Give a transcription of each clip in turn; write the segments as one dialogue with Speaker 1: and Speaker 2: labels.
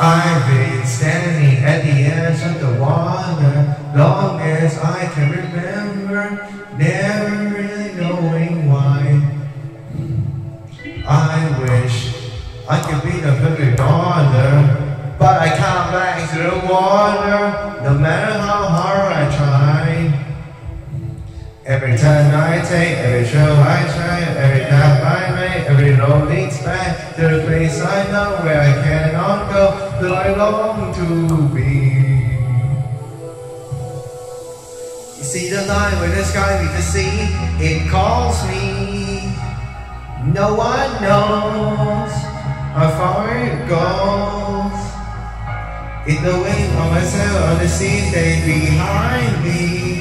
Speaker 1: I've been standing at the edge of the water long as I can remember, never really knowing why. I wish I could be the perfect daughter, but I can't back to the water, no matter how hard I try. Every time I take, every show I try, every path I make, every road leads back to the place I know where I cannot that I long to be. You see the line where the sky meets the sea, it calls me. No one knows how far it goes. In the wind on myself on the sea, stay behind me.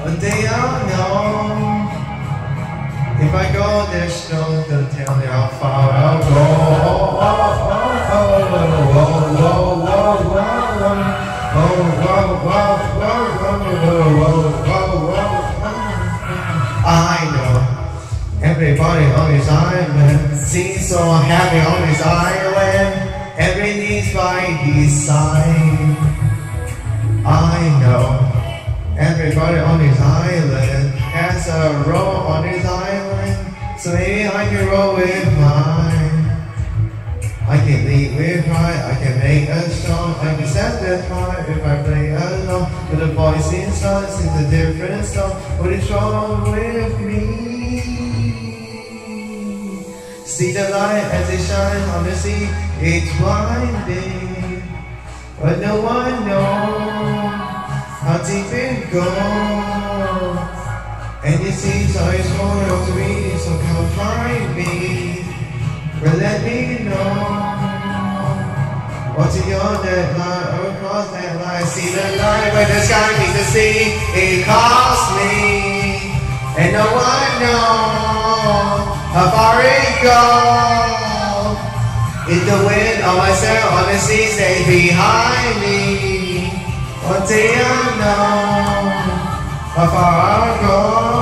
Speaker 1: One day I'll know If I go, there's no to tell me how far I'll go I know everybody on this island seems so happy on this island. Every needs by his side. I know Everybody on this island has a role on this island, so maybe I can roll with mine. I can lead with pride, I can make a song, I can satisfy if I play the voice inside sings a different song. What is wrong with me? See the light as it shines on the sea, it's blinding, but no one knows how deep it goes. And it seems so it's more what's beyond that line across that line. See the line where the sky meets the sea. It calls me, and no one knows how far it goes. In the wind, on myself, on the sea, stay behind me. One day I know how far I'll go.